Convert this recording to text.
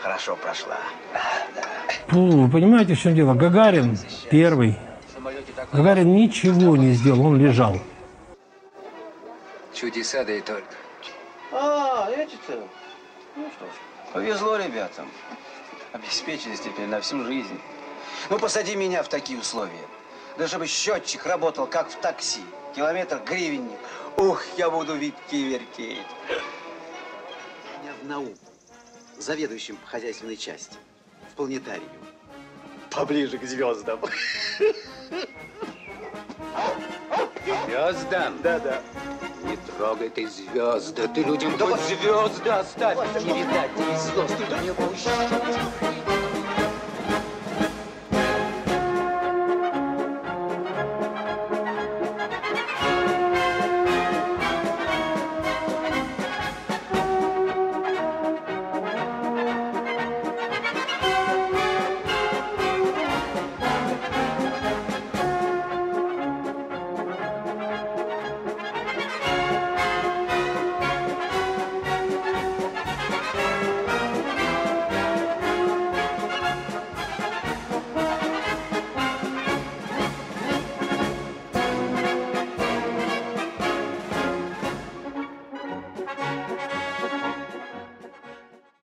хорошо прошла. Фу, вы понимаете, в чем дело? Гагарин первый. Гагарин ничего не сделал, он лежал. Чудеса, да и только. А, эти-то. Ну что ж, повезло ребятам. Обеспечились теперь на всю жизнь. Ну, посади меня в такие условия. Да чтобы счетчик работал, как в такси. Километр гривенник. Ух, я буду витки вертеть. меня в науку, заведующим по хозяйственной части, в планетарию. Поближе к звездам. Звездам? Да-да. Не трогай ты звезды, ты людям Да хоть вот- звезды оставь. вот- Не видать тебе звезд, не пущу.